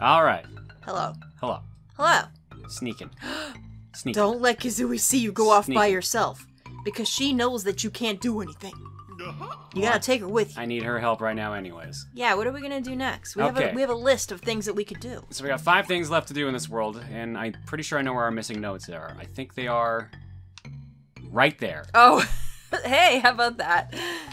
All right. Hello. Hello. Hello. Sneaking. Sneaking. Don't let Kazooie see you go off by yourself. Because she knows that you can't do anything. Uh-huh. You gotta take her with you. I need her help right now, anyways. Yeah, what are we gonna do next? We have Okay. a we have a list of things that we could do. So we got five things left to do in this world, and I'm pretty sure I know where our missing notes are. I think they are right there. Oh, hey, how about that?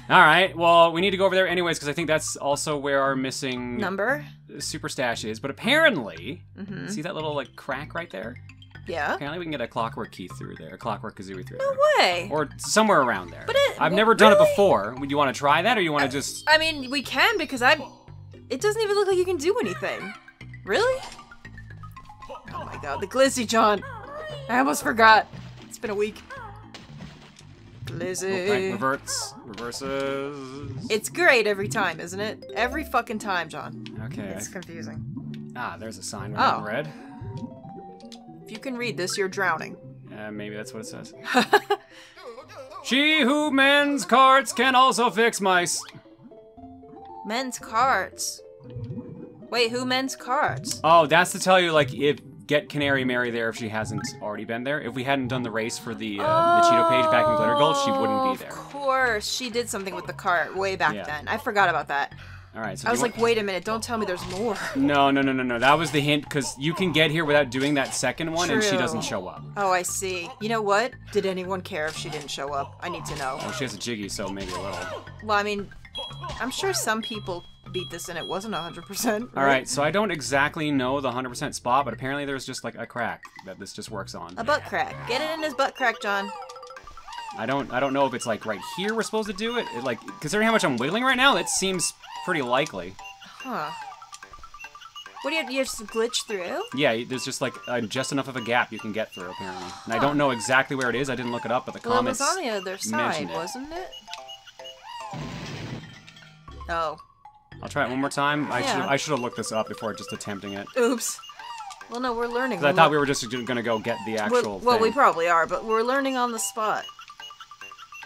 All right. Well, we need to go over there anyways because I think that's also where our missing Number? super stash is. But apparently, Mm-hmm. see that little like crack right there? Yeah. Apparently, we can get a clockwork key through there, a clockwork kazooie through No there, No way. or somewhere around there. But it- I've never done it before. Would you want to try that, or you want to just? I mean, we can because I. It doesn't even look like you can do anything. Really? Oh my god, the glizzy, John. I almost forgot. It's been a week. Glizzy. Right, reverts, reverses. It's great every time, isn't it? Every fucking time, John. Okay. It's confusing. Ah, there's a sign Oh. in red. If you can read this, you're drowning. Uh, maybe that's what it says. she who mends carts can also fix mice. Men's cards. Wait, who mends cards? Oh, that's to tell you, like, if get Canary Mary there if she hasn't already been there. If we hadn't done the race for the uh, the Cheato page back in Glitter Gold, she wouldn't be there. Of course, she did something with the cart way back Yeah. then. I forgot about that. All right. So I was like, wait a minute, don't tell me there's more. no, no, no, no, no. That was the hint because you can get here without doing that second one, and she doesn't show up. Oh, I see. You know what? Did anyone care if she didn't show up? I need to know. Well, she has a Jiggy, so maybe a little. Well, I mean, I'm sure some people beat this and it wasn't 100%. All right. So I don't exactly know the 100% spot, but apparently there's just like a crack that this just works on. A butt crack. Get it in his butt crack, John. I don't I don't know if it's like right here we're supposed to do it. it like considering how much I'm wiggling right now, that seems pretty likely. Huh. What do you, have, you just glitch through? Yeah, there's just like uh, just enough of a gap you can get through apparently. And I don't know exactly where it is. I didn't look it up, but the Well, it was on the other side, it. wasn't it? Oh. I'll try it one more time. I Yeah. should I should have looked this up before just attempting it. Oops. Well, no, we're learning. I thought we were just gonna go get the actual. well, we probably are, but we're learning on the spot.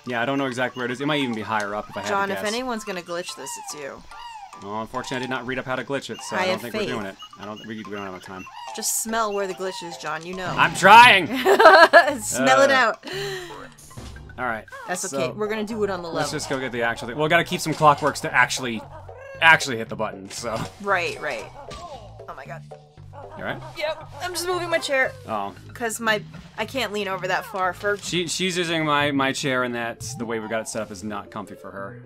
Yeah, I don't know exactly where it is. It might even be higher up if I had John, to if anyone's gonna glitch this, it's you. Well, unfortunately, I did not read up how to glitch it, so I I, don't think faith. we're doing it. I don't. We, we don't have enough time. Just smell where the glitch is, John. You know. I'm trying. smell it Uh, out. All right. That's okay. We're gonna do it on the level. Let's just go get the actual thing. Well, gotta keep some clockworks to actually, actually hit the button. So, Right, right. Oh my god. you alright? Yep. I'm just moving my chair Oh, because my I can't lean over that far for. she she's using my my chair, and that's the way we got it set up is not comfy for her.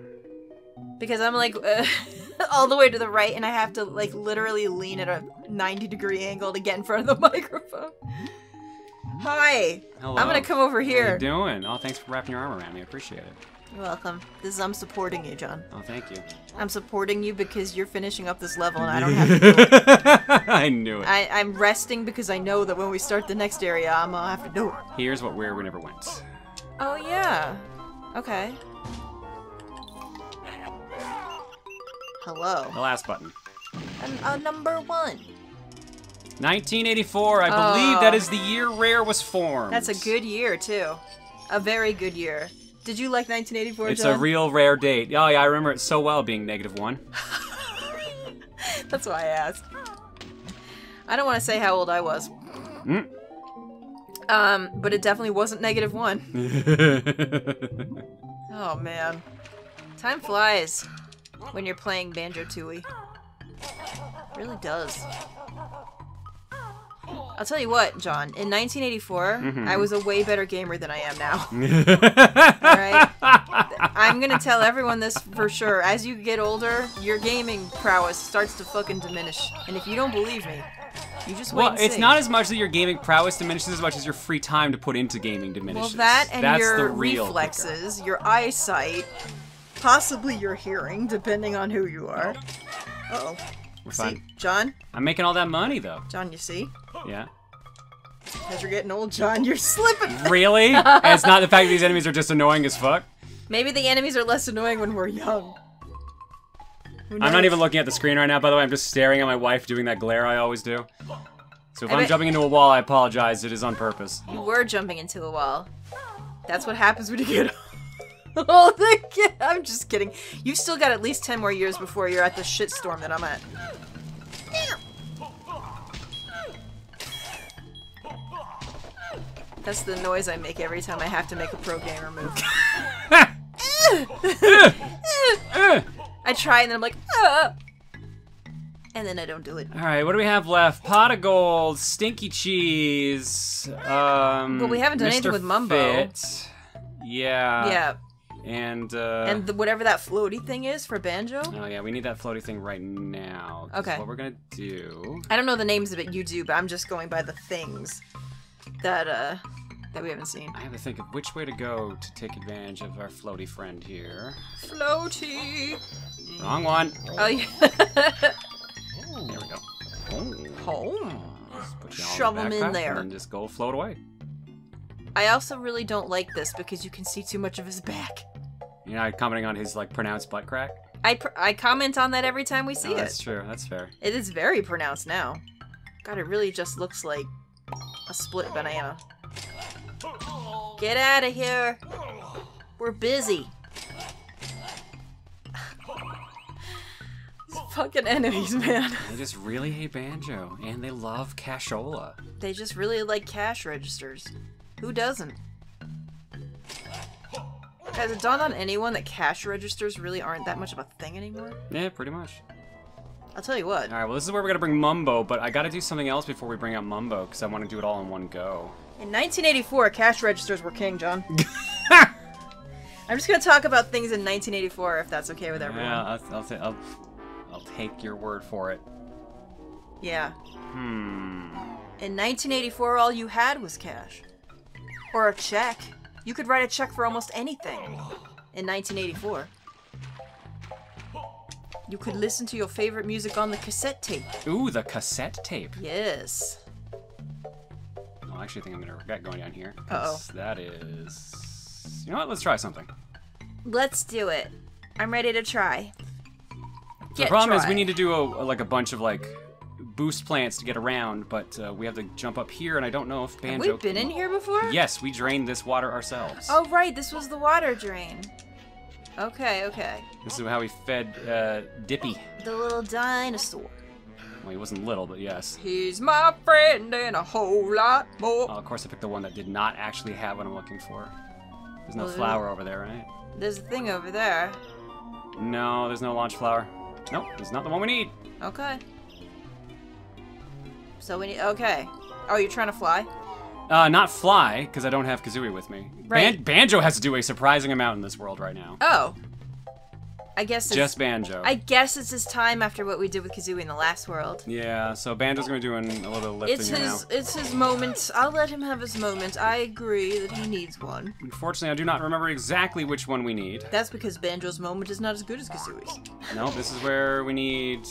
because I'm like uh, all the way to the right and I have to like literally lean at a 90 degree angle to get in front of the microphone. Hi. Hello. I'm gonna come over How you here. doing? Oh, thanks for wrapping your arm around me. I appreciate it. You're welcome. This is I'm supporting you, John. Oh, thank you. I'm supporting you because you're finishing up this level and I don't have to do it. I knew it. I, I'm resting because I know that when we start the next area, I'm gonna have to do it. Here's what where we never went. Oh yeah. Okay. Hello. The last button. And, uh, number one. 1984. I believe Oh. that is the year Rare was formed. That's a good year too. A very good year. Did you like 1984? It's John? a real rare date. Oh yeah, I remember it so well being negative one. That's why I asked. I don't want to say how old I was. Mm. Um, but it definitely wasn't negative one. Oh man, time flies when you're playing Banjo Tooie. Really does. I'll tell you what, John. In 1984, Mm-hmm. I was a way better gamer than I am now. Alright? I'm gonna tell everyone this for sure. As you get older, your gaming prowess starts to fucking diminish. And if you don't believe me, you just wait well, and it's see. not as much that your gaming prowess diminishes as much as your free time to put into gaming diminishes. Well, diminishes. that and That's your the real kicker. reflexes, your eyesight, possibly your hearing, depending on who you are. Uh oh. We're See, fine. John? I'm making all that money though. John, you see? Yeah. As you're getting old, John, you're slipping. Really? and it's not the fact that these enemies are just annoying as fuck. Maybe the enemies are less annoying when we're young. I'm not even looking at the screen right now, by the way. I'm just staring at my wife doing that glare I always do. So if I I'm bet- jumping into a wall, I apologize. It is on purpose. You were jumping into a wall. That's what happens when you get oh, I'm just kidding. You've still got at least 10 more years before you're at the shitstorm that I'm at. That's the noise I make every time I have to make a pro gamer move. I try and then I'm like, ah! and then I don't do it. All right, what do we have left? Pot of gold, stinky cheese. Um, well, we haven't done Mr. anything with Mumbo. Fit. Yeah. Yeah. And uh, And the, whatever that floaty thing is for banjo. oh yeah, we need that floaty thing right now. Okay. What we're gonna do? I don't know the names of it. You do, but I'm just going by the things that uh that we haven't seen. I have to think of which way to go to take advantage of our floaty friend here. Floaty. Wrong one. Oh yeah. There we go. Oh. Home. Just put you all Shove them in there. And just go float away. I also really don't like this because you can see too much of his back. You're not commenting on his like pronounced butt crack. I pr- I comment on that every time we see Oh, it. that's true. That's fair. It is very pronounced now. God, it really just looks like a split banana. Get out of here. We're busy. Fucking enemies, man. They just really hate banjo, and they love cashola. They just really like cash registers. Who doesn't? Has it dawned on anyone that cash registers really aren't that much of a thing anymore? Yeah, pretty much. I'll tell you what. All right, well, this is where we're gonna bring Mumbo, but I gotta do something else before we bring out Mumbo because I want to do it all in one go. In 1984, cash registers were king, John. I'm just gonna talk about things in 1984, if that's okay with everyone. Yeah, I'll, I'll, I'll, I'll take your word for it. Yeah. Hmm. In 1984, all you had was cash. Or a check. You could write a check for almost anything. In 1984. You could listen to your favorite music on the cassette tape. Ooh, the cassette tape. Yes. Oh, I actually think I'm gonna regret going down here. Uh-oh. 'cause That is. You know what? Let's try something. Let's do it. I'm ready to try. the Get problem is we need to do a, like a bunch of like boost plants to get around, but uh, we have to jump up here, and I don't know if banjo. We've been in here before? Yes, we drained this water ourselves. Oh, right. This was the water drain. Okay, okay. This is how we fed uh, Dippy. The little dinosaur. Well, he wasn't little, but yes. He's my friend and a whole lot more. Oh, of course, I picked the one that did not actually have what I'm looking for. There's no Well, flower over there, right? There's a thing over there. No, there's no launch flower. Nope, it's not the one we need. Okay. So we need. Okay. Oh, you're trying to fly? Uh, not fly, because I don't have Kazooie with me. Ban- Right. Banjo has to do a surprising amount in this world right now. Oh. I guess it's. Just Banjo. I guess it's his time after what we did with Kazooie in the last world. Yeah, so Banjo's gonna be doing a little lifting It's his. now. It's his moment. I'll let him have his moment. I agree that he needs one. Unfortunately, I do not remember exactly which one we need. That's because Banjo's moment is not as good as Kazooie's. No, this is where we need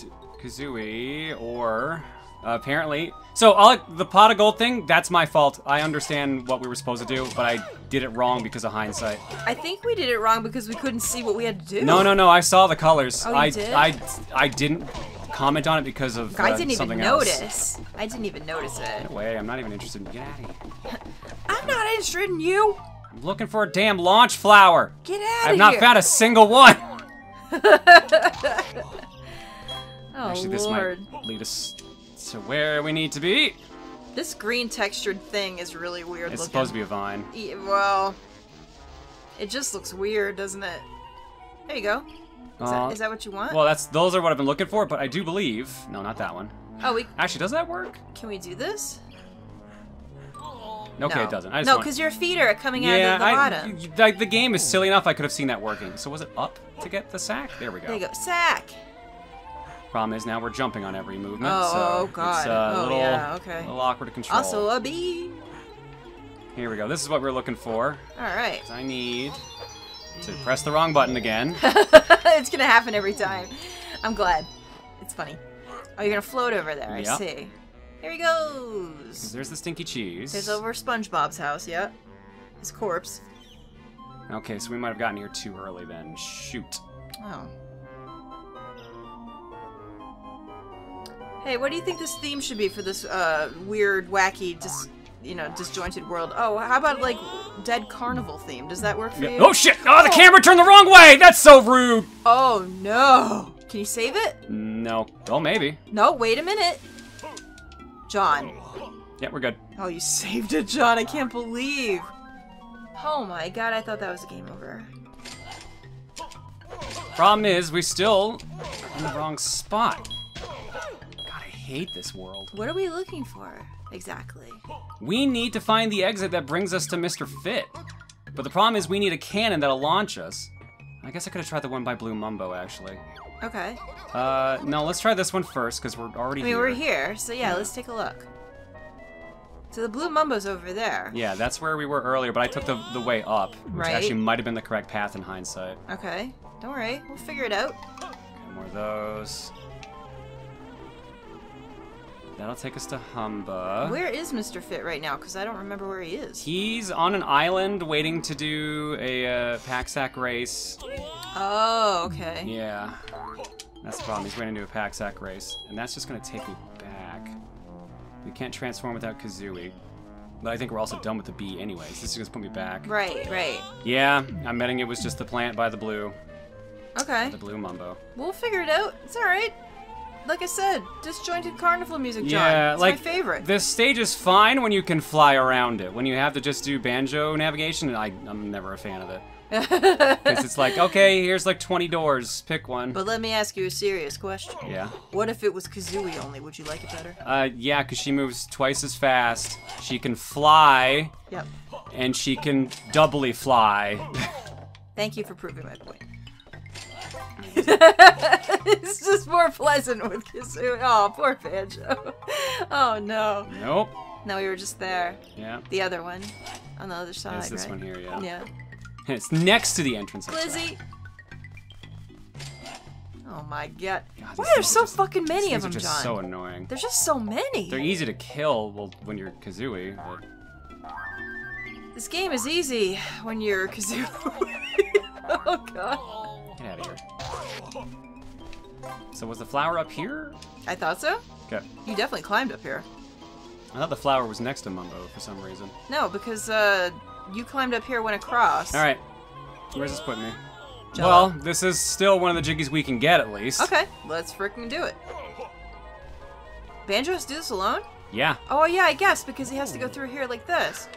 Kazooie or uh, apparently. So all the pot of gold thing, that's my fault. I understand what we were supposed to do, but I did it wrong because of hindsight. I think we did it wrong because we couldn't see what we had to do. No, no, no. I saw the colors. Oh, I, did? I, I didn't comment on it because of uh, I didn't even something else. notice. I didn't even notice it. No way. I'm not even interested in. Get out of here. I'm not interested in you. I'm looking for a damn launch flower. Get out of here. I've not found a single one. Oh Actually, this lord. might lead us to where we need to be. This green textured thing is really weird It's looking. supposed to be a vine. be. Well, it just looks weird, doesn't it? There you go. Is, Uh, that, is that what you want? Well, that's those are what I've been looking for, but I do believe no, not that one. oh, we Actually, does that work? can we do this? Okay, no. it doesn't. I no, want- because your feet are coming yeah, out of the I, bottom. like the game is silly enough. I could have seen that working. So was it up to get the sack? There we go. There you go. Sack. Problem is now we're jumping on every movement. Oh, so oh, It's God. a Oh, little, yeah, okay. little awkward to control. Also a bee. Here we go. This is what we're looking for. All right. I need to press the wrong button again. it's gonna happen every time. I'm glad. It's funny. Oh, you're gonna float over there. I see. Here he goes. There's the stinky cheese. There's over SpongeBob's house. Yep. His corpse. Okay, so we might have gotten here too early then. Shoot. Oh. Hey, what do you think this theme should be for this uh, weird, wacky, dis- you know, disjointed world? Oh, how about like Dead Carnival theme? Does that work for you? Oh shit! Oh, the camera turned the wrong way. That's so rude. Oh no! Can you save it? No. Oh, maybe. No, wait a minute. John, Yeah, we're good. Oh, you saved it, John. I can't believe. Oh my god, I thought that was a game over. Problem is, we still in the wrong spot. God, I hate this world. What are we looking for exactly? We need to find the exit that brings us to Mr. Fit. But the problem is we need a cannon that'll launch us. I guess I could have tried the one by Blue Mumbo, actually. Okay. Uh, no, let's try this one first, because we're already I mean, here. we're here, so yeah, let's take a look. So the blue mumbo's over there. Yeah, that's where we were earlier, but I took the, the way up, which Right. actually might have been the correct path in hindsight. Okay. Don't worry, we'll figure it out. Okay, more of those. That'll take us to Humba. Where is Mr. Fit right now? Because I don't remember where he is. He's on an island waiting to do a uh, pack sack race. Oh, okay. Yeah, that's the problem. He's waiting to do a pack sack race, and that's just gonna take me back. We can't transform without Kazooie. But I think we're also done with the bee anyways. This is gonna put me back. Right, right. Yeah, I'm betting it was just the plant by the blue. Okay. The blue mumbo. We'll figure it out. It's alright. Like I said, disjointed carnival music, John. Yeah, it's like my favorite. This stage is fine when you can fly around it. When you have to just do banjo navigation, I, I'm never a fan of it. Because it's like, okay, here's like 20 doors, pick one. but let me ask you a serious question. yeah. What if it was Kazooie only? Would you like it better? Uh, yeah, because she moves twice as fast. She can fly, Yep. and she can doubly fly. Thank you for proving my point. it's just more pleasant with Kazooie. Oh, poor Banjo. Oh no. nope. No, we were just there. Yeah. The other one. On the other side, It's this right? one here, yeah. Yeah. It's next to the entrance. Lizzie! Oh my god. God, Why are there so just- fucking many of them, are just John? so annoying. There's just so many. They're easy to kill well, when you're Kazooie. But... This game is easy when you're Kazoo. oh god. So was the flower up here? I thought so. Okay. You definitely climbed up here. I thought the flower was next to Mumbo for some reason. No, because uh, you climbed up here, went across. All right. Where's this putting me? Well, this is still one of the jiggies we can get at least. Okay, let's freaking do it. Banjo has to do this alone? Yeah. Oh yeah, I guess because he has to go through here like this.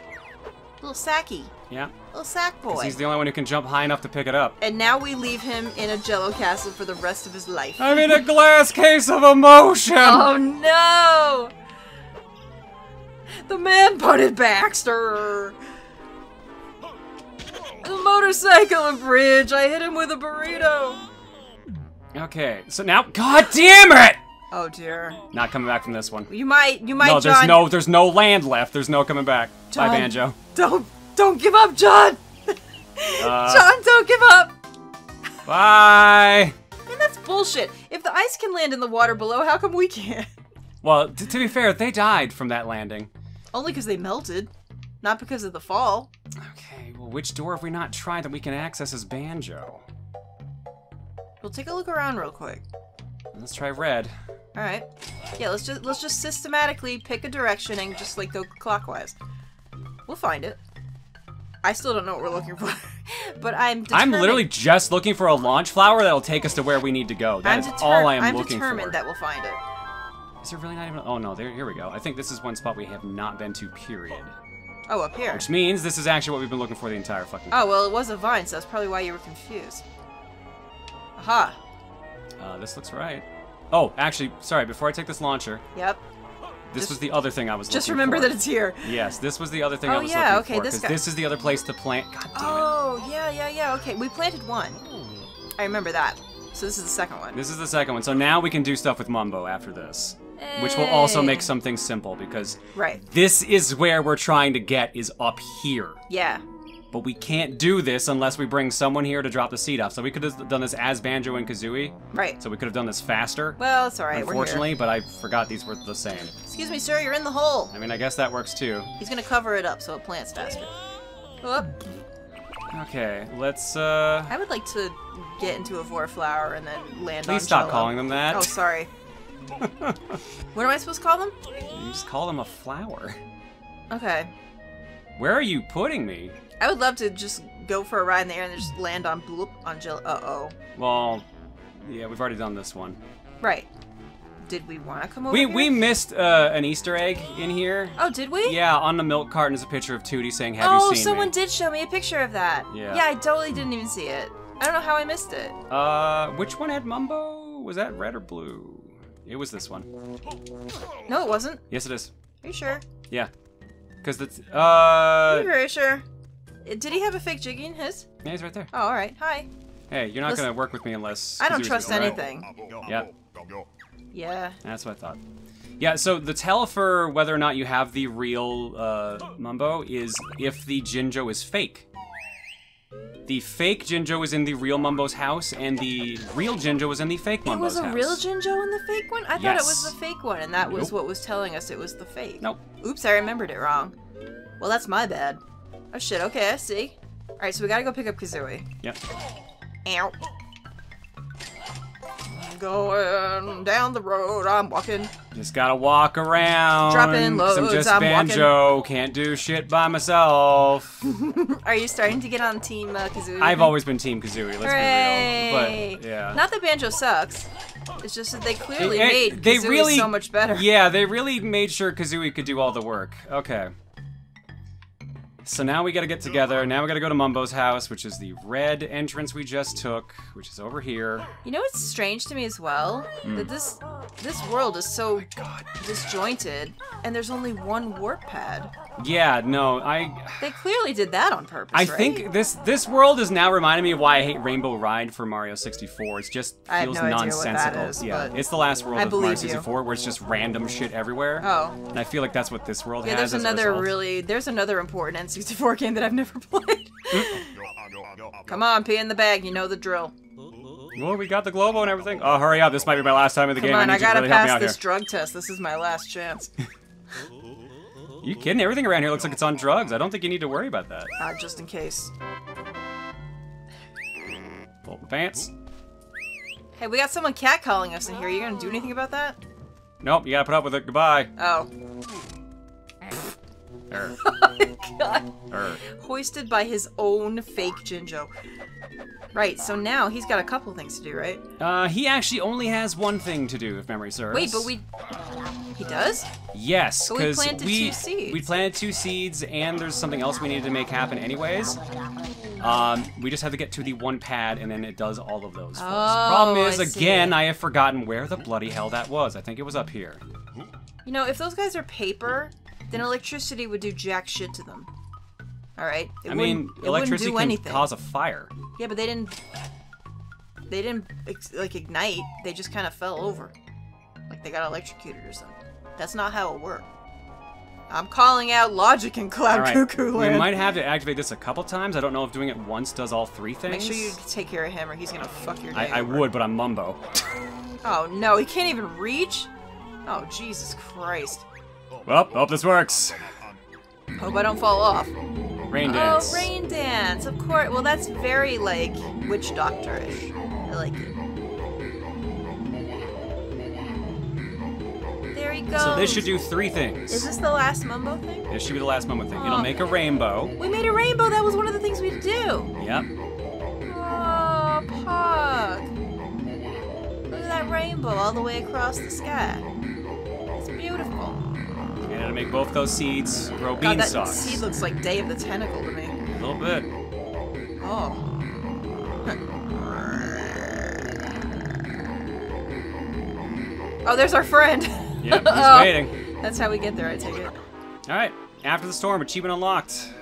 Little sacky, Yeah. little sack boy. he's the only one who can jump high enough to pick it up. And now we leave him in a Jello castle for the rest of his life. I'm in a glass case of emotion. Oh no! The man butted Baxter! The motorcycle and bridge! I hit him with a burrito! Okay. So now, God damn it! Oh dear. Not coming back from this one. You might, you might, No, John. there's no, there's no land left. There's no coming back. John. Bye, Banjo. Don't, don't give up, John! Uh, John, don't give up! Bye. And that's bullshit. If the ice can land in the water below, how come we can't? Well, t- to be fair, they died from that landing. Only because they melted, not because of the fall. Okay. Well, which door have we not tried that we can access as Banjo? We'll take a look around real quick. Let's try red. All right. Yeah, let's just let's just systematically pick a direction and just like go clockwise. We'll find it. I still don't know what we're looking for, but I'm. I'm literally just looking for a launch flower that'll take us to where we need to go. That I'm is all I am I'm looking determined that we'll find it. Is there really not even? Oh no, there. Here we go. I think this is one spot we have not been to. Period. Oh, up here. Which means this is actually what we've been looking for the entire fucking. Oh well, it was a vine, so that's probably why you were confused. Aha. Uh, this looks right. Oh, actually, sorry. Before I take this launcher, Yep. This Just- was the other thing I was. Just remember for. that it's here. Yes, this was the other thing oh, I Oh, was yeah, looking okay, for. this guy- this is the other place to plant. God damn it. Oh yeah, yeah, yeah. Okay, we planted one. I remember that. So this is the second one. This is the second one. So now we can do stuff with Mumbo after this. Which will also make eh. some things simple because Right. this is where we're trying to get is up here. Yeah. But we can't do this unless we bring someone here to drop the seed off. So we could have done this as Banjo and Kazooie. Right. So we could have done this faster. Well, it's alright. unfortunately, but I forgot these were the same. Excuse me, sir. You're in the hole. I mean, I guess that works too. He's gonna cover it up so it plants faster. Up. Okay, let's uh I would like to get into a vor flower and then land on please stop calling them that. Oh, sorry. what am I supposed to call them? you just call them a flower. Okay. Where are you putting me? I would love to just go for a ride in the air and just land on bloop on Jill. Uh oh. Well, yeah, we've already done this one. Right. did we want to come over We here? we missed uh, an Easter egg in here. Oh, did we? Yeah, on the milk carton is a picture of Tooty saying, "Have oh, you seen someone me?" did show me a picture of that. Yeah. Yeah, I totally didn't even see it. I don't know how I missed it. Uh, which one had Mumbo? Was that red or blue? It was this one. No, it wasn't. Yes, it is. Are you sure? Yeah, because that's Are uh, you very sure? Uh, Did he have a fake Jiggy in his? yeah, he's right there. Oh, all right. Hi. Hey, you're not Listen- gonna work with me unless I don't trust alright. anything. Yep. Yeah. That's what I thought. Yeah, so the tell for whether or not you have the real uh, Mumbo is if the Jinjo is fake. The fake Jinjo is in the real Mumbo's house, and the real Jinjo is in the fake Mumbo's house. It was a house. real Jinjo in the fake one? I thought it was the fake one, and that was what was telling us it was the fake. Nope. Oops, I remembered it wrong. Well, that's my bad. Oh shit, okay, I see. Alright, so we gotta go pick up Kazooie. Yep. Ow. Going down the road, I'm walking. Just gotta walk around. Dropping 'cause I'm loads, just I'm walking. Banjo. Can't do shit by myself. Are you starting to get on Team uh, Kazooie? I've always been Team Kazooie. Let's Hooray! be real. But yeah. Not that Banjo sucks. It's just that they clearly Eh, eh, made they Kazooie really- so much better. Yeah, they really made sure Kazooie could do all the work. Okay. So now we gotta get together. Now we gotta go to Mumbo's house, which is the red entrance we just took, which is over here. You know what's strange to me as well? Hmm. That this this world is so Oh disjointed, and there's only one warp pad. Yeah, no, I They clearly did that on purpose. I right? think this this world is now reminding me of why I hate Rainbow Ride for Mario 64. It just I have feels no idea what that nonsensical. is, yeah, it's the last world I of Mario believe you. 64 where it's just random shit everywhere. Oh. And I feel like that's what this world Yeah, has. there's as a another really there's another important N64 game that I've never played. Hmm? Come on, pee in the bag. You know the drill. Well, we got the Glowbo and everything. Oh, hurry up! This might be my last time in the Come game. on, I I, gotta really pass this here. drug test. This is my last chance. You kidding? Everything around here looks like it's on drugs. I don't think you need to worry about that. Uh, just in case. Pull up my pants. Hey, we got someone catcalling us in here. Are You gonna do anything about that? Nope, you gotta put up with it. Goodbye. Oh. Er, God. er. Hoisted by his own fake Jinjo. Right, so now he's got a couple things to do, right? Uh, he actually only has one thing to do, if memory serves. Wait, but we. He does? Yes, But we because planted we two seeds. we planted two seeds, and there's something else we needed to make happen, anyways. Um, we just have to get to the one pad, and then it does all of those. for. Oh, Problem is, I again, I have forgotten where the bloody hell that was. I think it was up here. You know, if those guys are paper, then electricity would do jack shit to them. Alright? It I mean, it electricity can anything. cause a fire. Yeah, but they didn't. They didn't like ignite. They just kind of fell over, like they got electrocuted or something. That's not how it worked. I'm calling out logic in Cloud All right, Cuckoo we Land. might have to activate this a couple times. I don't know if doing it once does all three things. Make sure you take care of him, or he's gonna fuck your I. I would, but I'm Mumbo. Oh no, he can't even reach. Oh Jesus Christ! Well, hope this works. Hope I don't fall off. Rain oh, dance. Oh, rain dance. Of course. Well, that's very like witch doctor-ish. I like it. There he goes. So this should do three things. Is this the last Mumbo thing? This should be the last moment thing. It'll Oh. make a rainbow. We made a rainbow. That was one of the things we had to do. Yep. Oh, Pug. Look at that rainbow all the way across the sky. It's beautiful. And it'll make both those seeds grow God, that seed looks like Day of the Tentacle to me. a little bit. Oh. oh, there's our friend. Yep, he's Oh. waiting. That's how we get there, I take it. All right. After the storm, achievement unlocked.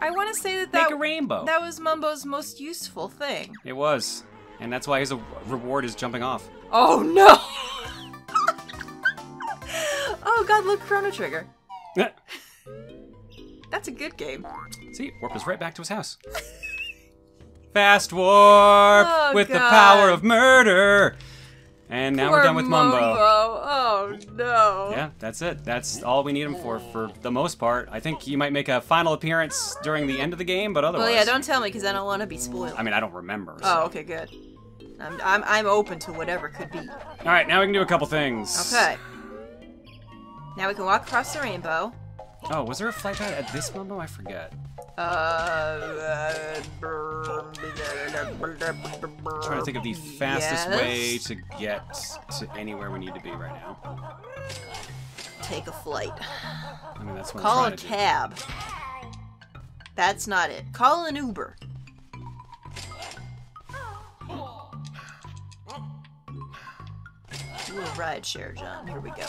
I want to say that Make that, a rainbow. that was Mumbo's most useful thing. It was. And that's why his reward is jumping off. Oh no! oh god, look, Chrono Trigger. Eh. That's a good game. See, warp is right back to his house. Fast warp Oh, with the power of murder. And now we're done with Mumbo. Oh no. Yeah, that's it. That's all we need him for, for the most part. I think he might make a final appearance during the end of the game, but otherwise. Well, yeah, don't tell me because I don't want to be spoiled. I mean, I don't remember. Oh, so- Oh, okay, good. I'm, I'm, I'm open to whatever could be. All right, now we can do a couple things. Okay. Now we can walk across the rainbow. Oh, was there a flight ride at this Mumbo? I forget. Uh, Trying to think of the fastest yes. way to get to anywhere we need to be right now. Take a flight. I mean, that's what Call I'm a to do. cab. That's not it. Call an Uber. Do ride share, John. Here we go.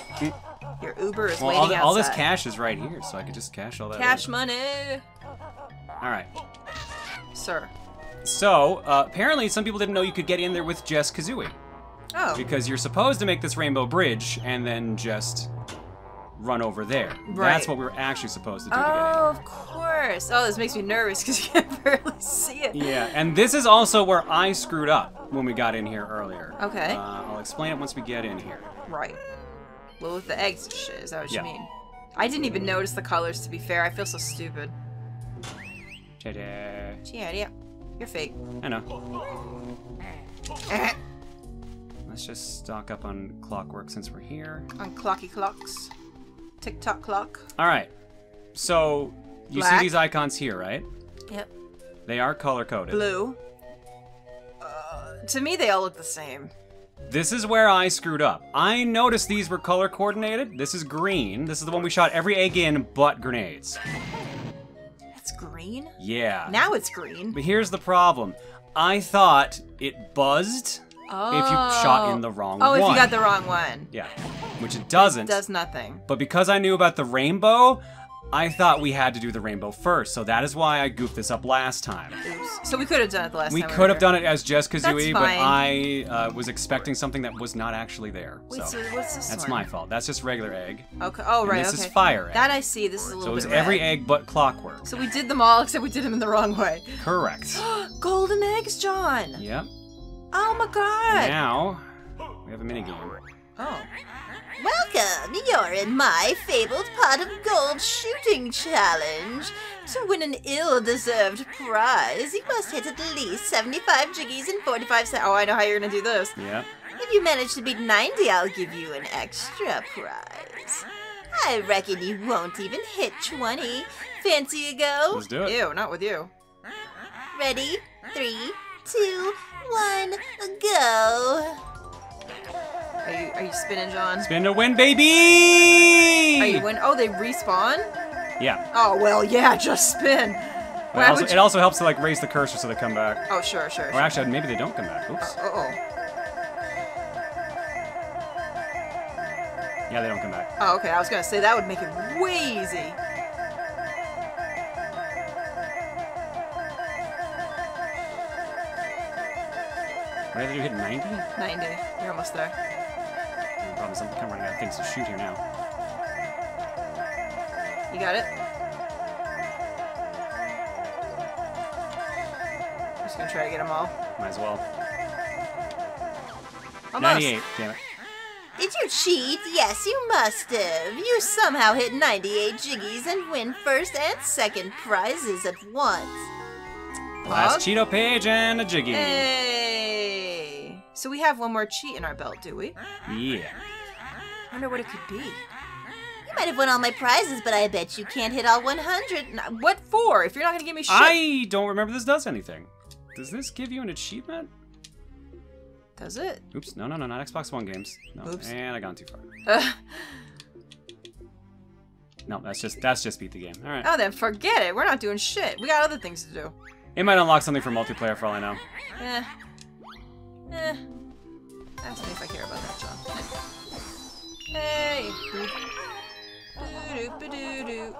Your Uber is Well, waiting all, the- all this cash is right here, so I could just cash all that. Cash in. money, All right. sir. So uh, apparently, some people didn't know you could get in there with just Kazooie Oh, because you're supposed to make this rainbow bridge and then just run over there. Right. That's what we were actually supposed to do to oh, of course. Oh, this makes me nervous because you can barely see it. Yeah, and this is also where I screwed up when we got in here earlier. Okay. Uh, I'll explain it once we get in here. Right. Well, with the eggs and shit, is that what Yeah. you mean? I didn't even notice the colors. To be fair, I feel so stupid. Ta-da. Yeah, yeah. You're fake. I know. Let's just stock up on clockwork since we're here. On clocky clocks. Tick tock clock. All right. So you Black. see these icons here, right? Yep. They are color coded. Blue. Uh, to me, they all look the same. This is where I screwed up. I noticed these were color coordinated. This is green. This is the one we shot every egg in but grenades. That's green. Yeah. Now it's green. But here's the problem. I thought it buzzed Oh. if you shot in the wrong Oh, one. if you got the wrong one. Yeah. Which it doesn't. Does nothing. But because I knew about the rainbow, I thought we had to do the rainbow first. So that is why I goofed this up last time. Oops. So we could have done it the last We time. We could have done it as just Kazooie, but. I uh, was expecting something that was not actually there. Wait, so so what's this that's one? my fault. That's just regular egg. Okay. Oh, And right. this okay. is fire egg. That I see. This is a little So it was every red. egg but clockwork. So we did them all, except we did them in the wrong way. Correct. Golden eggs, John. yep. Oh my god. Now we have a minigame. Oh. Welcome! You're in my fabled pot of gold shooting challenge. To win an ill-deserved prize, you must hit at least 75 jiggies in 45 seconds. Oh, I know how you're gonna do this. Yep. If you manage to beat 90, I'll give you an extra prize. I reckon you won't even hit 20. Fancy a go? Let's do it. Ew, not with you. Ready? Three, two, one, go! Are you are you spinning, John? Spin to win, baby! Are you win? Oh, they respawn. Yeah. Oh well, yeah, just spin. But Why it, also, would it also helps to like raise the cursor so they come back. Oh sure, sure. Or sure. actually, maybe they don't come back. Oops. Uh oh. Yeah, they don't come back. Oh, okay. I was gonna say that would make it way easy. What did you hit 90? 90. You're almost there. No problem. is I'm kind of running out of things to shoot here now. You got it. I'm just gonna try to get them all. Might as well. Almost. 98. Damn it. Did you cheat? Yes, you must have. You somehow hit 98 jiggies and win first and second prizes at once. Last Cheato page and a Jiggy. Hey. So we have one more cheat in our belt, do we? Yeah. I wonder what it could be. You might have won all my prizes, but I bet you can't hit all 100. What for? If you're not gonna give me shit. I don't remember this does anything. Does this give you an achievement? Does it? Oops. No, no, no, not Xbox One games. No. Oops. And I gone too far. No, that's just that's just beat the game. All right. oh, then forget it. We're not doing shit. We got other things to do. It might unlock something for multiplayer for all I know. Eh. Eh. Ask me if I care about that, John. Hey. Doo-doo-ba-doo-doo.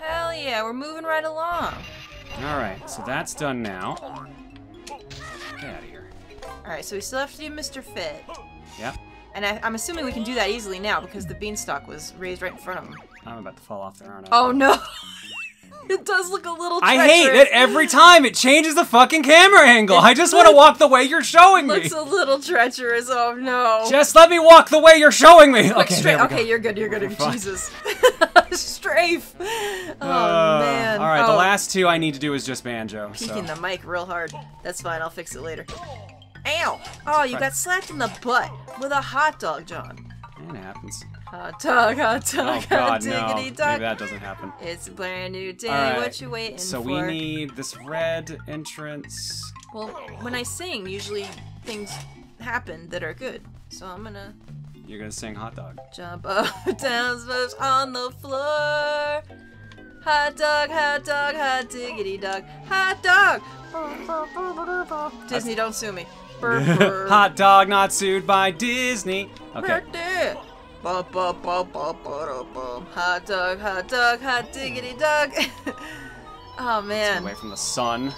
Hell yeah, we're moving right along. All right. So that's done now. Get out of here. Alright, so we still have to do Mr. Fit. Yep. And I, I'm assuming we can do that easily now because the beanstalk was raised right in front of him. I'm about to fall off there, aren't I? Oh no! it does look a little I hate it every time. It changes the fucking camera angle. I just want to walk the way you're showing me. Looks a little treacherous. Oh no. Just let me walk the way you're showing me. Okay, straight. there we Okay, go. you're good. You're good. Jesus. Strafe. Oh Uh, man. All right, oh, the last two I need to do is just banjo. So. The mic real hard. That's fine. I'll fix it later. Ow! Oh, you got slapped in the butt with a hot dog, John. It happens. Hot dog, hot dog, Oh hot god, no. diggity Maybe that doesn't happen. It's a brand new day. Alright, What you waiting So for? we need this red entrance. Well, when I sing, usually things happen that are good. So I'm gonna You're gonna sing hot dog. jump up, down, smash on the floor. Hot dog, hot dog, hot diggity dog, hot dog. Disney, don't sue me. Burr, burr. hot dog not sued by Disney. Okay. Right there. Ba, ba, ba, ba, ba, da, ba. Hot dog, hot dog, hot diggity dog. oh man. Away from the sun.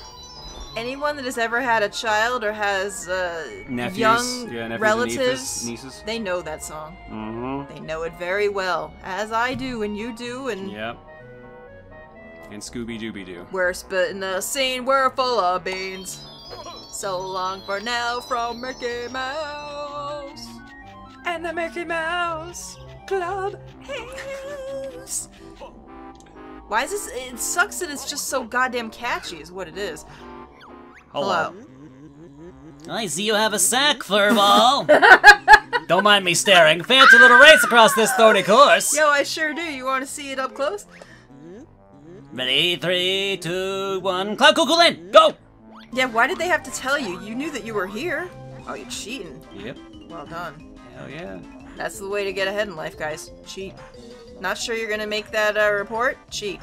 Anyone that has ever had a child or has uh, Nephews. young yeah, nephews relatives, nieces. they know that song. Mm-hmm. They know it very well, as I do and you do, and Yep. And Scooby Dooby Doo. we're spitting a scene, we're full of beans. So long for now from Mickey Mouse and the Mickey Mouse Club House. Why is this? It sucks that it's just so goddamn catchy, is what it is. Hello. I see you have a sack, Furball. Don't mind me staring. Fancy little race across this thorny course. Yo, I sure do. You want to see it up close? Ready? Three, two, one. Cloud Cuckooland, go! Yeah, why did they have to tell you? You knew that you were here. Oh, you're cheating. Yep. Well done. Hell yeah. That's the way to get ahead in life, guys. Cheat. Not sure you're gonna make that uh, report? Cheat.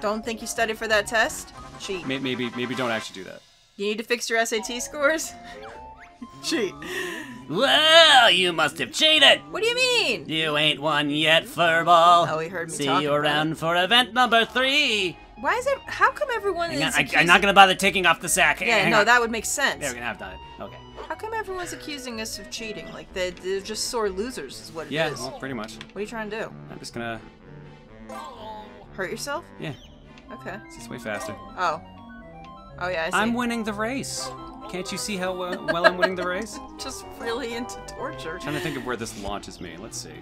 Don't think you studied for that test? Cheat. May- Maybe, maybe don't actually do that. You need to fix your SAT scores? Cheat. Well, you must have cheated. What do you mean? You ain't won yet, Furball. Oh, he heard me See talking you around for event number three. Why is it? How come everyone Hang on, is? I, am not gonna bother taking off the sack. Yeah, Hang no, on. that would make sense. There, we can have done it. How come everyone's accusing us of cheating? Like they, they're just sore losers, is what it is. Yeah, well, pretty much. What are you trying to do? I'm just gonna. Hurt yourself? Yeah, Okay. it's just way faster. Oh. Oh yeah, I see. I'm winning the race. Can't you see how well, well I'm winning the race? just really into torture. trying to think of where this launches me. Let's see.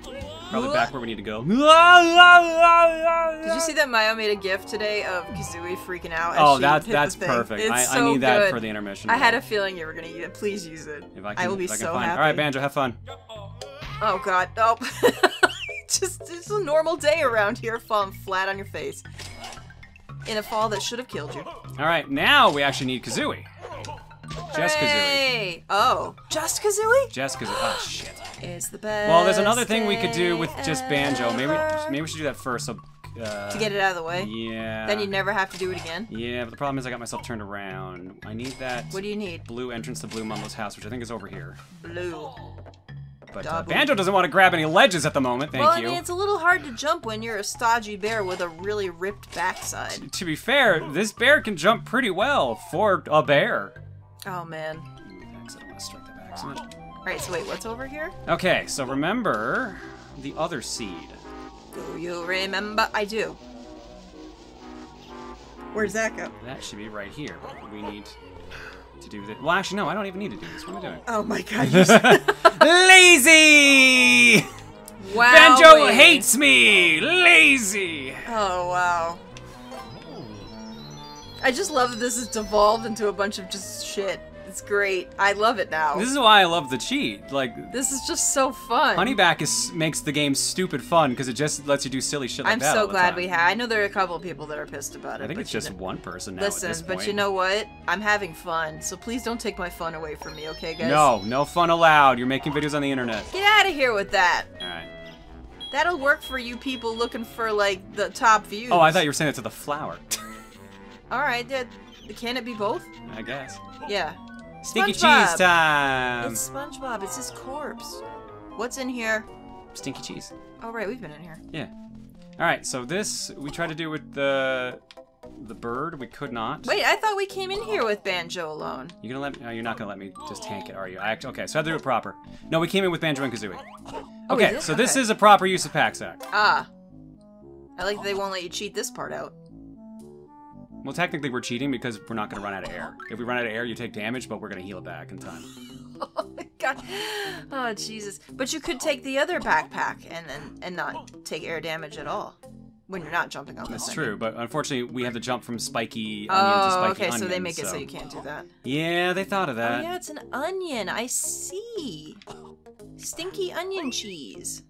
Probably back where we need to go. Did you see that Maya made a gif today of Kazooie freaking out? As Oh, she that's hit that's the thing? perfect. It's I, so I need that good. for the intermission. I had a feeling you were gonna use it. Please use it. If I, can, will be if I can so find. happy. All right, Banjo, have fun. Oh god, nope. Oh. just it's a normal day around here, falling flat on your face. In a fall that should have killed you. All right, now we actually need Kazooie. Just Kazooie. Hey! Oh, just Kazooie? Just Kazooie. Oh shit. It's the best. Well, there's another thing we could do with just Banjo. Maybe maybe we should do that first. So. Uh, to get it out of the way. Yeah. Then you'd never have to do it again. Yeah, but the problem is I got myself turned around. I need that What do you need? blue entrance to Blue Mumbo's house, which I think is over here. Blue. But uh, Banjo doesn't want to grab any ledges at the moment. Thank well, I you. mean, it's a little hard to jump when you're a stodgy bear with a really ripped backside. To be fair, this bear can jump pretty well for a bear. Oh man. Ooh, thanks, I don't want to strike that by accident. Alright, so wait, what's over here? Okay, so remember the other seed. Do you remember? I do. Where's that go? That should be right here, we need to do this. Well, actually, no, I don't even need to do this. What am I doing? Oh my god, Lazy! wow. Banjo hates me! Lazy! Oh wow. I just love that this has devolved into a bunch of just shit. It's great. I love it now. This is why I love the cheat. Like, This is just so fun. Honeyback is makes the game stupid fun because it just lets you do silly shit like I'm that. so all the glad we have. I know there are a couple of people that are pissed about it. I think it's just know- one person now. Listen, but you know what? I'm having fun, so please don't take my fun away from me, okay, guys? No, no fun allowed. You're making videos on the internet. Get out of here with that. All right. That'll work for you people looking for like the top views. Oh, I thought you were saying it to the flower. All right, then, can it be both? I guess. Yeah. Stinky SpongeBob. cheese time. it's SpongeBob. It's his corpse. What's in here? Stinky cheese. Oh right, we've been in here. Yeah. All right. So this we tried to do with the the bird. We could not. Wait, I thought we came in here with Banjo alone. You're gonna let me? No, you're not gonna let me just tank it, are you? I act, okay, so I have to do it proper. No, we came in with Banjo and Kazooie. Oh, Okay, it? so this is a proper use of pack sack. Ah. I like that they won't let you cheat this part out. Well, technically we're cheating because we're not gonna run out of air. If we run out of air, you take damage, but we're gonna heal it back in time. Oh my god. Oh Jesus. But you could take the other backpack and and, and not take air damage at all. When you're not jumping on this That's true, but unfortunately we have to jump from spiky onion to Oh, spiky okay, onion. so they make it so you can't do that. Yeah, they thought of oh, that. Oh yeah, it's an onion. I see. Stinky onion cheese.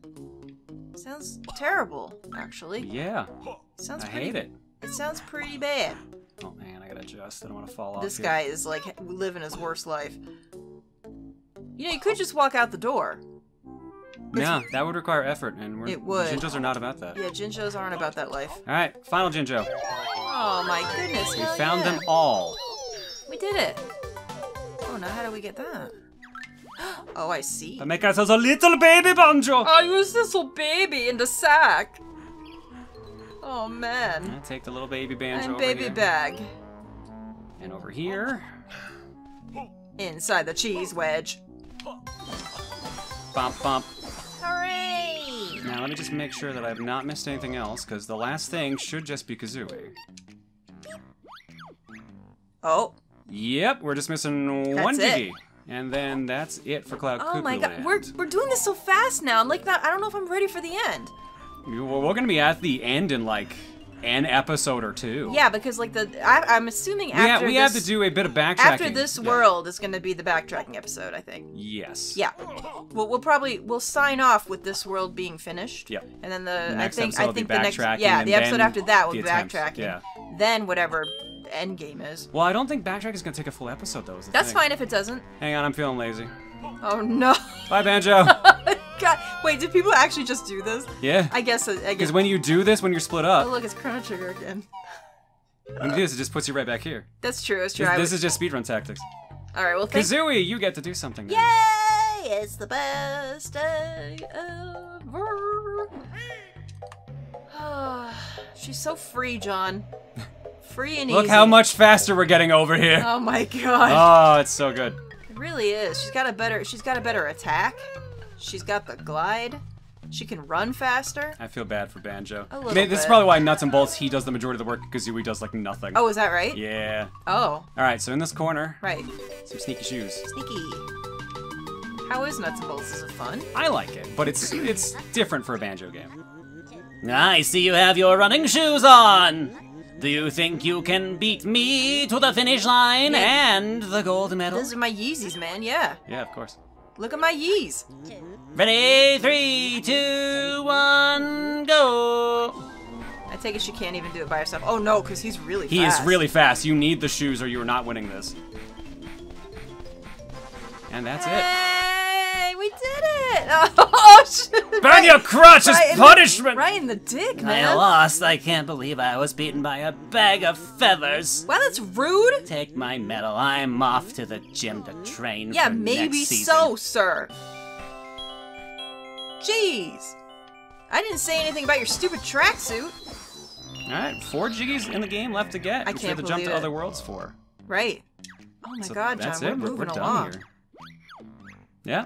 Sounds terrible, actually. Yeah, Sounds I pretty, hate it. It sounds pretty bad. Oh man, I gotta adjust. I don't want to fall off. This here. guy is like living his worst life. You know, you could just walk out the door. Yeah, that would require effort, and we're, It would. Jinjos are not about that. Yeah, Jinjos aren't about that life. All right, final Jinjo. Oh my goodness. We hell found yeah. them all. We did it. Oh, now how do we get that? Oh, I see. To make ourselves a little baby banjo. I use this little baby in the sack. Oh man. I'll take the little baby banjo And baby here. bag And over here. inside the cheese wedge. Bump, bump. Hooray! Now let me just make sure that I've not missed anything else, because the last thing should just be Kazooie. Oh. Yep, we're just missing That's one it. And then that's it for Cloud Oh Cuckoo my god. Land. We're we're doing this so fast now. I'm like not I don't know if I'm ready for the end. We're, gonna be at the end in like an episode or two. Yeah, because like the I, I'm assuming after we this, have to do a bit of backtracking. after this Yeah. world is going to be the backtracking episode, I think. Yes. Yeah. We'll, we'll probably we'll sign off with this world being finished. Yep. And then the, next I think I think the next backtracking, yeah the episode after that will be attempts, backtracking. yeah. Then whatever the end game is. Well, I don't think backtrack is gonna take a full episode though. is the That's thing. fine if it doesn't. Hang on, I'm feeling lazy. Oh no. Bye, Banjo. God, wait, did people actually just do this? yeah. I guess I guess. Because when you do this, when you're split up. Oh look, it's Chrono Trigger again. when you do this, it just puts you right back here. That's true. It's true. This, this would- is just speedrun tactics. All right. Well, thank Kazooie, you get to do something now. Yay! It's the best day. ever. She's so free, John. Free and easy. Look easy. how much faster we're getting over here. Oh my god. Oh, it's so good. It really is. She's got a better. She's got a better attack. She's got the glide. She can run faster. I feel bad for Banjo. A little I mean, this is probably why Nuts and Bolts he does the majority of the work. because Kazooie does like nothing. Oh, is that right? Yeah. Oh, All right. So in this corner, right. some sneaky shoes. Sneaky. How is Nuts and Bolts? Is it fun? I like it, but it's it's different for a Banjo game. I see you have your running shoes on. Do you think you can beat me to the finish line and the gold medal? Those are my Yeezys, man. Yeah. Yeah, of course. Look at my Yeez. Ready? Three, two, one, go! I take it she can't even do it by herself. Oh no, because he's really He fast. is really fast. You need the shoes, or you are not winning this. And that's it. Hey, we did it! Oh, shit. Burn your crotch as Right in the- punishment. right in the dick, man. I lost. I can't believe I was beaten by a bag of feathers. Well, that's rude. Take my medal. I'm off to the gym to train. Yeah, for maybe next season. Yeah, maybe so, sir. Jeez. I didn't say anything about your stupid tracksuit. All right, four jiggies in the game left to get. I which we can't have to jump believe to it. other worlds for. Right. Oh my So god, John, that's we're it. We're, moving we're done along. here. Yeah.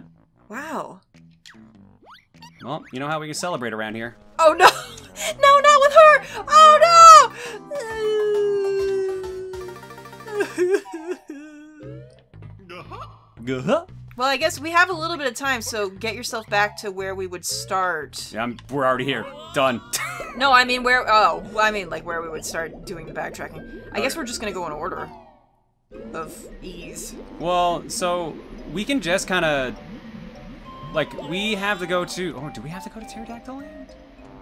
Wow. Well, you know how we can celebrate around here. Oh no! No, not with her! Oh no! Well, I guess we have a little bit of time, so get yourself back to where we would start. Yeah, I'm, we're already here. Done. No, I mean where. Oh, I mean like where we would start doing the backtracking. I guess we're just gonna go in order of ease. well, so we can just kind of like we have to go to. Oh, do we have to go to Pterodactyl Land?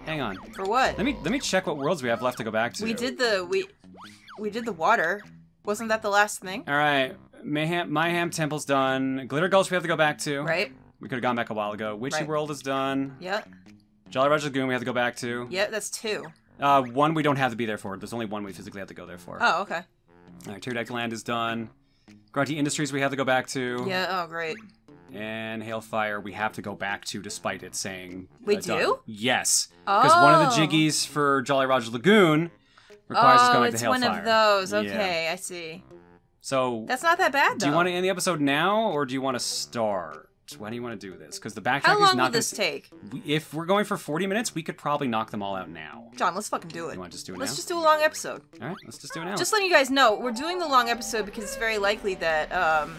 Hang on. For what? Let me let me check what worlds we have left to go back to. We did the we we did the water. Wasn't that the last thing? All right. Mayhem, Mayhem Temple's done. Glitter Gulch we have to go back to. Right. We could have gone back a while ago. Witchy Right. World is done. Yep. Jolly Roger Lagoon we have to go back to. Yep, that's two. Uh, one we don't have to be there for. There's only one we physically have to go there for. Oh, okay. All right, Pterodactyl Land is done. Grunty Industries we have to go back to. Yeah. Oh, great. And Hailfire we have to go back to despite it saying. We uh, done. do? Yes. Because one of the Oh. jiggies for Jolly Roger Lagoon requires us oh, going it's to one Hailfire. of those. Yeah. Okay, I see. So That's not that bad though. do you want to end the episode now or do you want to start? When do you want to do this? Because the backtrack How is long not will this take? If we're going for 40 minutes, we could probably knock them all out now. John, let's fucking do it. You want to just do it Let's now? just do a long episode. All right, let's just do it now. Just letting you guys know, we're doing the long episode because it's very likely that um,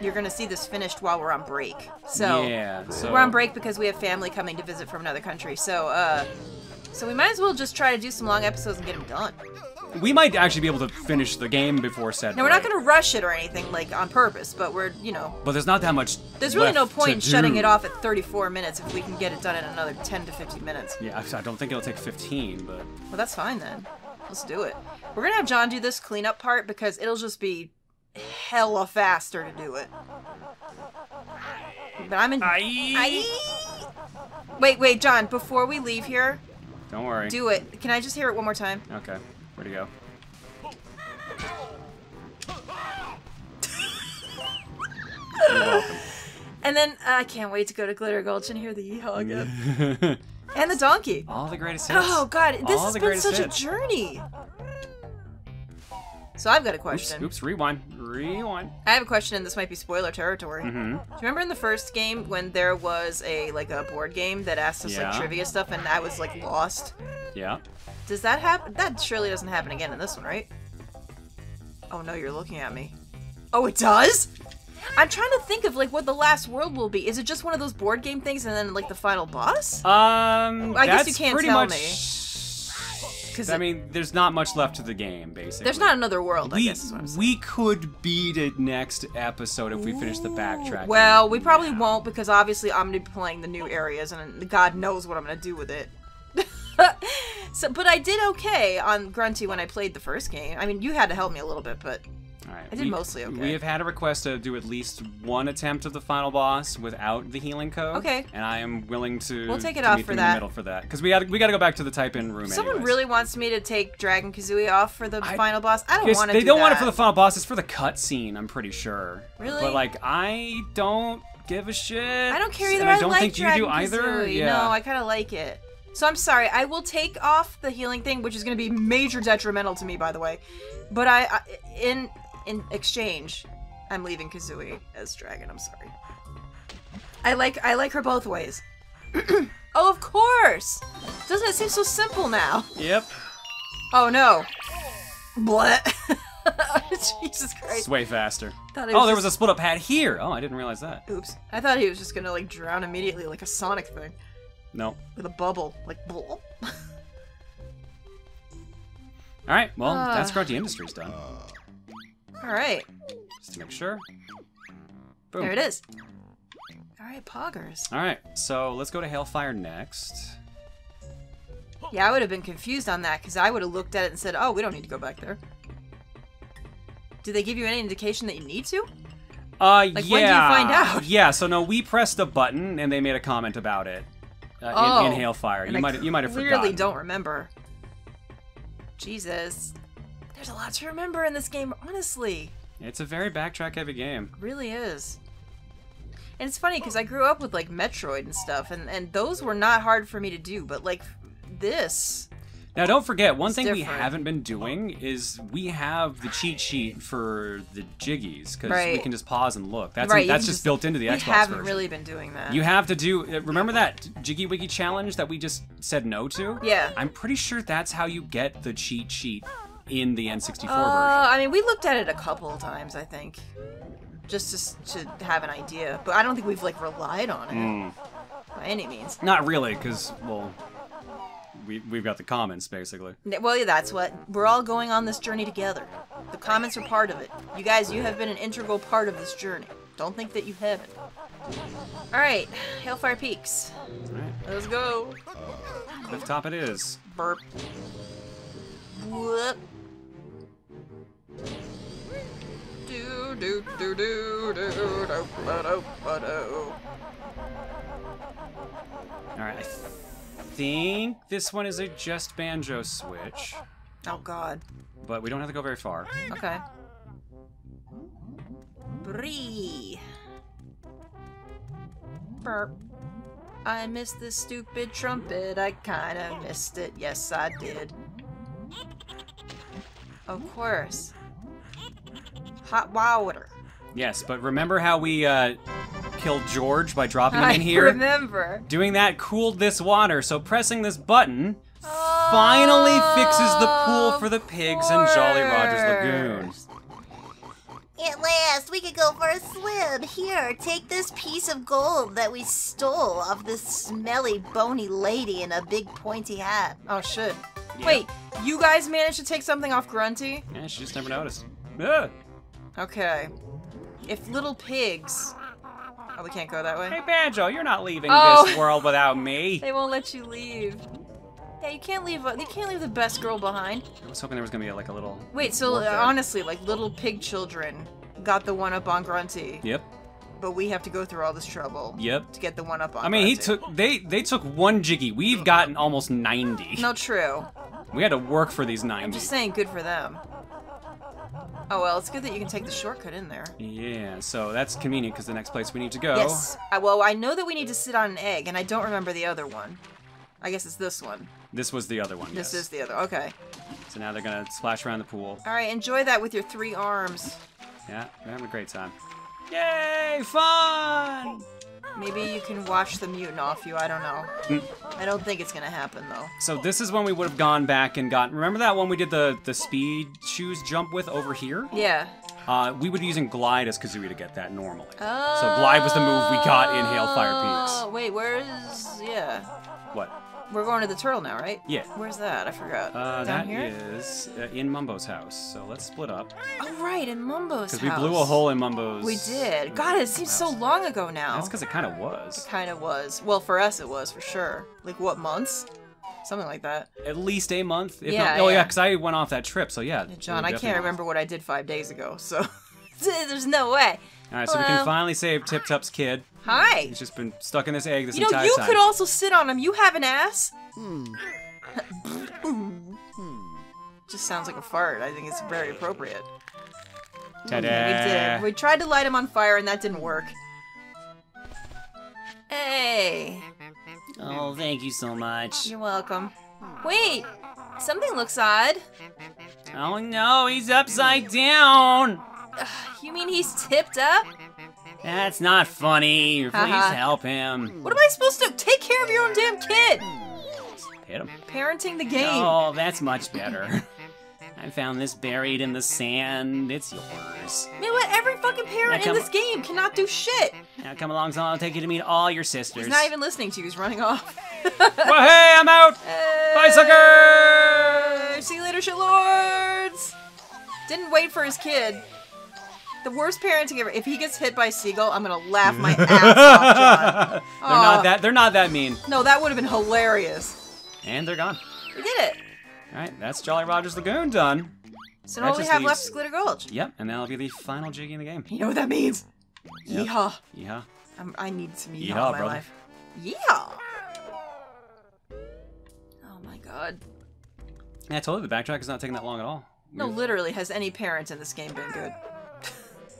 you're gonna see this finished while we're on break. So yeah, so we're on break because we have family coming to visit from another country. So uh, so we might as well just try to do some long episodes and get them done. We might actually be able to finish the game before said. Now we're not gonna rush it or anything like on purpose, but we're you know But there's not that much. there's really no left to point in shutting it off at 34 minutes if we can get it done in another 10 to 15 minutes. Yeah, I I don't think it'll take 15, but Well, that's fine then. Let's do it. We're gonna have John do this cleanup part because it'll just be hella faster to do it. But I'm in. I... Wait, wait, John. Before we leave here, don't worry. do it. Can I just hear it one more time? Okay, where'd he go? And then uh, I can't wait to go to Glitter Gulch and hear the yeehaw again. and the donkey. All the greatest hits. Oh god, this All has been such hits. a journey. So I've got a Oops, question. oops, rewind, rewind. I have a question, and this might be spoiler territory. Mm-hmm. Do you remember in the first game when there was a like a board game that asked us Yeah. like trivia stuff, and I was like lost? Yeah. Does that happen? That surely doesn't happen again in this one, right? Oh no, you're looking at me. Oh, it does. I'm trying to think of like what the last world will be. Is it just one of those board game things, and then like the final boss? Um, I guess you can't pretty tell much, me. Because I mean, there's not much left to the game, basically. there's not another world. I We, guess I'm saying. we could beat it next episode if we finish the backtrack. Well, we probably won't because obviously I'm gonna be playing the new areas, and God knows what I'm gonna do with it. so, but I did okay on Grunty when I played the first game. I mean, you had to help me a little bit, but All right, I did mostly okay. We have had a request to do at least one attempt of the final boss without the healing code. Okay. And I am willing to. We'll take it off for that. In the middle for that because we got we got to go back to the type in room. someone anyways. really wants me to take Dragon Kazooie off for the I final boss, I don't want to. they do don't want it for the final boss. It's for the cutscene. I'm pretty sure. Really? But like, I don't give a shit. I don't care either. I I, don't like think Dragon you do either. Yeah. No, I kind of like it. So I'm sorry. I will take off the healing thing, which is going to be major detrimental to me, by the way. But I, I in in exchange, I'm leaving Kazooie as Dragon. I'm sorry. I like I like her both ways. oh, of course. Doesn't it seem so simple now? Yep. Oh no. Blah. Jesus Christ. It's way faster. Oh, there was a split up hat here. Oh, I didn't realize that. Oops. I thought he was just gonna like drown immediately like a Sonic thing. No. With a bubble. Like. All right. Well, Ah. that's Grunty Industries done. Alright. Just to make sure. Boom. There it is. Alright, poggers. All right. So let's go to Hailfire next. Yeah, I would have been confused on that because I would have looked at it and said, oh, we don't need to go back there. Do they give you any indication that you need to? Uh, Like, yeah. when do you find out? Yeah. So no, we pressed a button and they made a comment about it. Uh, Oh. in, in Hailfire. You might you might have forgotten. don't remember. Jesus. There's a lot to remember in this game, honestly. It's a very backtrack heavy game. really is. And it's funny because I grew up with like Metroid and stuff, and, and those were not hard for me to do, but like this. Now, don't forget, one It's thing we haven't been doing is we have the cheat sheet for the jiggies because we can just pause and look. That's right, that's can just built into the Xbox version. we haven't version. really been doing that. You have to do. uh, Remember that Jiggy Wiggy challenge that we just said no to? Yeah. I'm pretty sure that's how you get the cheat sheet in the N64 Uh, I mean, we looked at it a couple of times, I think, just to, to have an idea. But I don't think we've like relied on it version. by any means. Mm, not really, because well, we we've got the comments basically. Well, yeah, that's what we're all going on this journey together. The comments are part of it. You guys, you have been an integral part of this journey. Don't think that you haven't. All right, Hailfire Peaks. All right, Let's go. cliff top it is. Burp. Whoop. Do do do do do do do do do. Think this one is a just banjo switch, Oh God. but we don't have to go very far. Okay. Bree. Burp. I missed this stupid trumpet. I kinda missed it. Yes, I did. Of course. Hot water. Yes, but remember how we uh, killed George by dropping him I in here? remember. Doing that cooled this water, so pressing this button finally fixes the pool for the pigs in Jolly Roger's Lagoon. At last, we could go for a swim. Here, take this piece of gold that we stole off this smelly, bony lady in a big pointy hat. Oh shit. Wait, you guys managed to take something off Grunty? Yeah, she just never noticed. Yeah. Okay. If little pigs. Oh, we can't go that way. Hey, Banjo, you're not leaving Oh. this world without me. They won't let you leave. Yeah, you can't leave. You can't leave the best girl behind. I was hoping there was gonna be like a little. Wait, so warfare. uh, honestly, like little pig children got the one up on Grunty, Yep. but we have to go through all this trouble Yep. to get the one up on. I mean, he took they they took one jiggy. We've gotten almost ninety. No, true. We had to work for these I'm ninety. just saying, good for them. Oh well, it's good that you can take the shortcut in there. Yeah, so that's convenient because the next place we need to go. Yes. Uh, well, I know that we need to sit on an egg, and I don't remember the other one. I guess it's this one. This was the other one. This yes. is the other. Okay. So now they're gonna splash around the pool. All right, enjoy that with your three arms. Yeah, they're having a great time. Yay, fun! Maybe you can wash the mutant off you. I don't know. Mm. I don't think it's gonna happen though. So this is when we would have gone back and gotten. Remember that one we did the the speed shoes jump with over here? Yeah. Uh, we would be using glide as Kazooie to get that normally. So glide was the move we got in Hailfire Fire Peaks. Oh. Wait, where is? Yeah, What? We're going to the turtle now, right? Yeah. Where's that? I forgot. Uh, Down that here. is uh, in Mumbo's house. So let's split up Oh, right, in Mumbo's house. because we blew a hole in Mumbo's. We did. God, it seems so long ago now. That's because it kind of was. It kind of was. Well, for us, it was for sure. Like what months? Something like that. At least a month. If Yeah, not, oh yeah, yeah. because I went off that trip. So yeah. John, I can't remember what I did five days ago, so there's no way. All right, so we can finally save Tiptup's kid. Hi. He's just been stuck in this egg this time. You know, entire you time. could also sit on him. You have an ass. Hmm. Just sounds like a fart. I think it's very appropriate. Ta-da. Hmm, we did. We tried to light him on fire and that didn't work. Hey, Oh, thank you so much. you're welcome. Wait, something looks odd. Oh no, he's upside down. You mean he's tipped up? That's not funny. Please Haha. help him. What am I supposed to take care of your own damn kid? Hit him. Parenting the game. Oh, that's much better. I found this buried in the sand. It's yours. Man, what? Every fucking parent in this game cannot do shit. Now come along, so I'll take you to meet all your sisters. He's not even listening to you. He's running off. Well, hey, I'm out. Bye, sucker. See you later, shit lords. Didn't wait for his kid. The worst parenting ever. If he gets hit by a seagull, I'm gonna laugh my ass off, John. They're Aw. not that. They're not that mean. No, that would have been hilarious. And they're gone. We did it. All right, that's Jolly Roger's Lagoon done. So That all we just have left leaves- is Glitter Gulch. Yep, and that'll be the final jiggy in the game. You know what that means? Yep. Yeehaw. Yeah. I'm, I need some yeehaw, Yeehaw, in my brother. life. Yeehaw. Oh my god. Yeah, totally. The backtrack is not taking that long at all. No, We've- literally, has any parent in this game been good?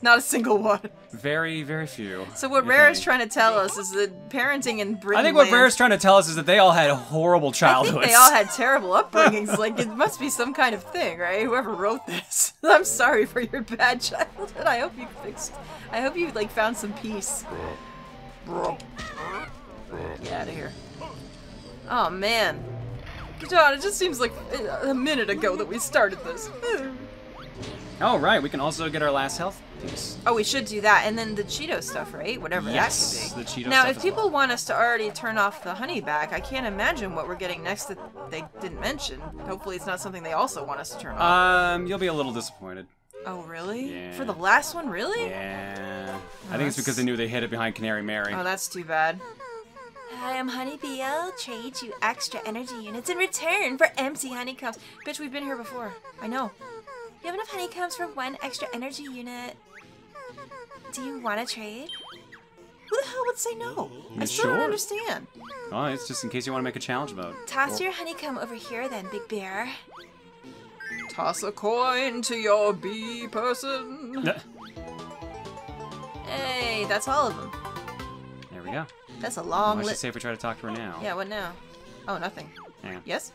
Not a single one. Very, very few. So what if Rare is trying to tell us is that parenting in Britain. I think what Rare's trying to tell us is that they all had horrible I childhoods. think they all had terrible upbringings. like it must be some kind of thing, right? Whoever wrote this, I'm sorry for your bad childhood. I hope you fixed. I hope you like found some peace. Get out of here. Oh man, John, it just seems like a minute ago that we started this. Oh, right. We can also get our last health piece. Oh, we should do that, and then the Cheato stuff, right? Whatever Yes, that could be. the Cheato now, stuff if people well. want us to already turn off the honey back, I can't imagine what we're getting next that they didn't mention. Hopefully, it's not something they also want us to turn off. Um, you'll be a little disappointed. oh, really? yeah. For the last one, really? Yeah. I Oh, think it's because they knew they hid it behind Canary Mary. Oh, that's too bad. Hi, I'm Honey B. I'll trade you extra energy units in return for empty honeycombs. Bitch, we've been here before. I know. You have enough honeycombs for one extra energy unit. Do you want to trade? Who the hell would say no? I You still don't understand. Oh, it's just in case you want to make a challenge mode. Toss your honeycomb over here then, Big Bear. Toss a coin to your bee person. Hey, that's all of them. There we go. That's a What long should list. say if we try to talk to her now? Yeah, what now? Oh, nothing. Hang on. Yes?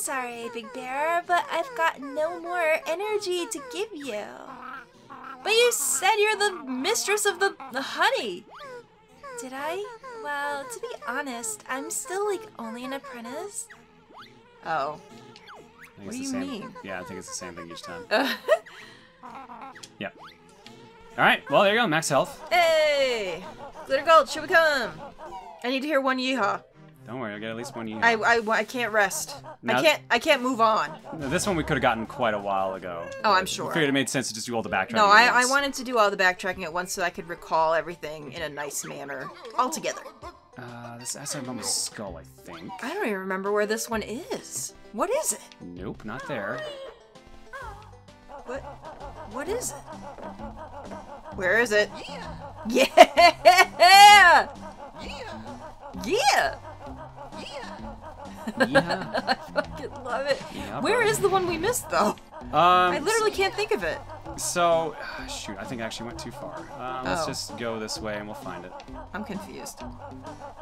I'm sorry, Big Bear, but I've got no more energy to give you. But you said you're the mistress of the, the honey. Did I? Well, to be honest, I'm still like only an apprentice. Oh. I What do you same. mean? Yeah, I think it's the same thing each time. Uh, Yep. All right. Well, there you go. Max health. hey! Glitter Gulch, here we come! I need to hear one yeehaw. Don't worry, I got at least one yeehaw. I, I, I can't rest. Now- I can't I can't move on. This one we could have gotten quite a while ago. Oh, I'm I sure. figured it made sense to just do all the backtracking. No, I, I wanted to do all the backtracking at once so I could recall everything in a nice manner all together. Uh, this has to have Mama's skull, I think. I don't even remember where this one is. What is it? Nope, not there. What? What is it? Where is it? Yeah! Yeah! Yeah. I fucking love it. Yeah, Where is the one we missed though? Um, I literally can't think of it. So, shoot, I think I actually went too far. Um, let's Oh. just go this way and we'll find it. I'm confused.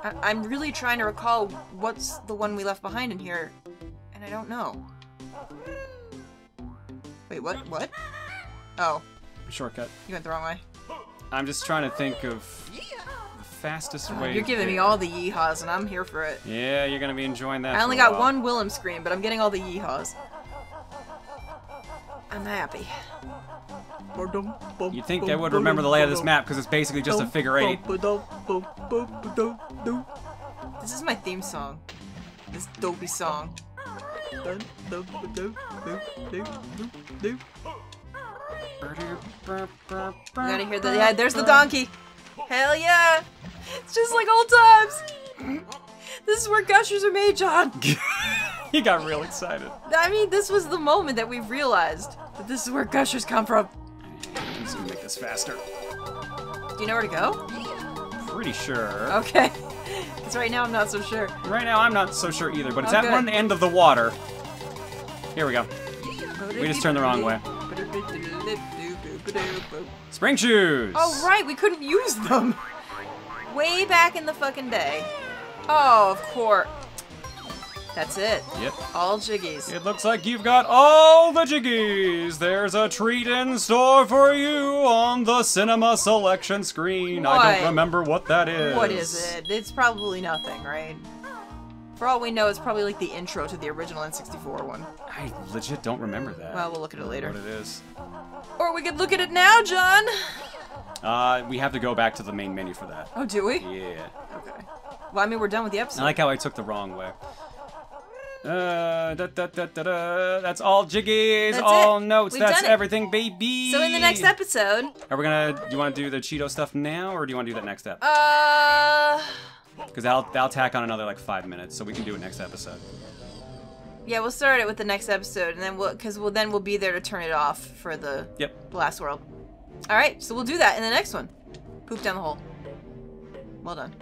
I- I'm really trying to recall what's the one we left behind in here, and I don't know. Wait, what? What? Oh, Shortcut. you went the wrong way. I'm just trying to think of the fastest way. You're giving me all the yeehaws, and I'm here for it. Yeah, you're gonna be enjoying that. I for only a got while. one Wilhelm scream, but I'm getting all the yeehaws. I'm happy. You'd think I would remember the layout of this map because it's basically just a figure eight. This is my theme song. This dopey song. You gotta hear the yeah. There's the donkey. Hell yeah! It's just like old times. This is where gushers are made, John. he got real excited. I mean, this was the moment that we realized that this is where gushers come from. I'm just gonna make this faster. Do you know where to go? Pretty sure. Okay. Because right now I'm not so sure. Right now, I'm not so sure either, but it's Oh, at good. one end of the water. Here we go. We just turned the wrong way. Spring shoes. Oh, right, we couldn't use them. Way back in the fucking day. Oh, of course. That's it. Yep. All jiggies. It looks like you've got all the jiggies. There's a treat in store for you on the cinema selection screen. I don't remember what that is. What is it? It's probably nothing, right? For all we know, it's probably like the intro to the original N64 one. I legit don't remember that. Well, we'll look at it later. What it is. Or we could look at it now, John! Uh, we have to go back to the main menu for that. Oh, do we? Yeah. Okay. Well, I mean, we're done with the episode. I like how I took the wrong way. Uh, da, da, da, da, da. That's all jiggies, That's all it. notes. We've That's done it. everything, baby. So in the next episode, Are we gonna? Do you want to do the Cheato stuff now, or do you want to do that next step? uh, Because that'll that'll tack on another like five minutes, so we can do it next episode. yeah, we'll start it with the next episode, and then we'll, because we'll then we'll be there to turn it off for the Yep. last world. All right, so we'll do that in the next one. Poop down the hole. Well done.